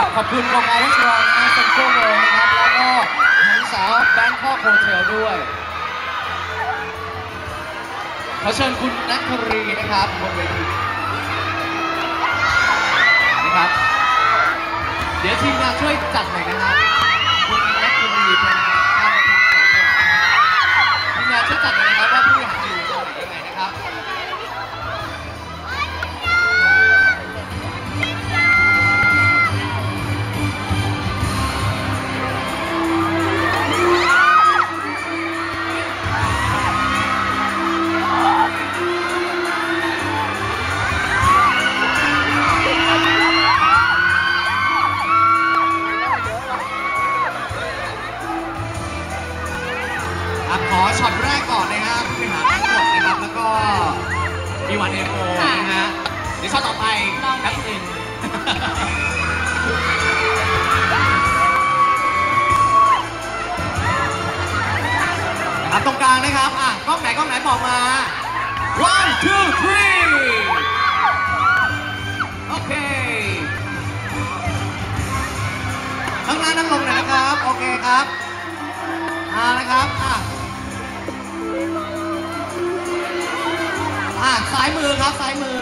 ับขอบคุณโรงงานรัชรองนะเซ็นทรัลเวิลด์นะครับ แล้วก็หญิงสาวแบงคอกโฮเทลด้วย ขอเชิญคุณนัทธรีนะครับบนเวทีนะครับ เดี๋ยวทีมงานช่วยจัดหน่อยนะครับ นะครับตรงกลางนะครับ อะกล้องไหนกล้องไหนบอกมา one two three โอเคข้างหน้านั่งลงหน่อยนะครับ โอเคครับมานะครับ อะ อะซ้ายมือครับซ้ายมือ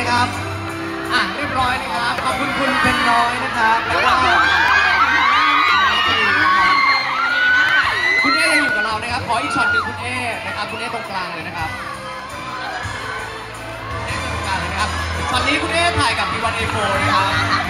นะครับอะเรียบร้อยนะครับ ขอบคุณคุณเป็นน้อยนะครับแล้วก็คุณเอยังอยู่กับเรานะครับ ขออีกช็อตหนึ่งคุณเอนะครับ คุณเอตรงกลางเลยนะครับตรงกลางเลยนะครับช็อตนี้คุณเอถ่ายกับพี่วันะครับ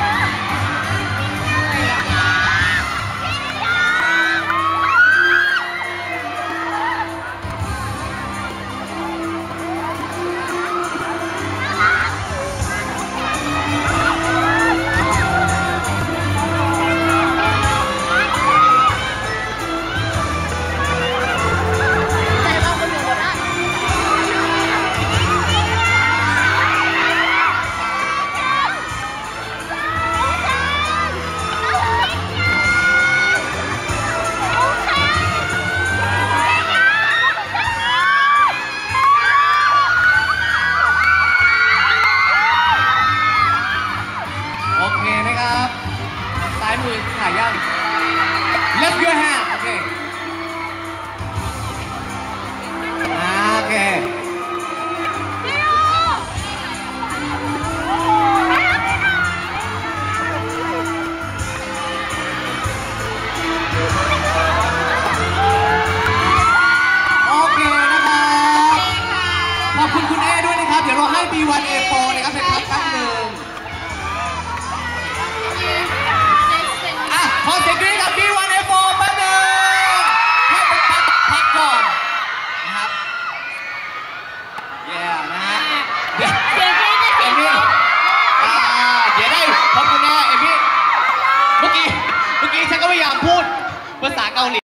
เดี๋ยวเราให้ B1A4 นะครับเป็นพักแป๊บหนึ่งอะขอเสียงกรี๊ดกับ B1A4 แป๊บหนึ่งให้ไปพักพักก่อนนะครับเย้นะฮะเดี๋ยวเสียงกรี๊ดจะเอมี่อ่าเดี๋ยวได้พบคุณแน่เอมี่เมื่อกี้เมื่อกี้ฉันก็พยายามพูดภาษาเกาหลี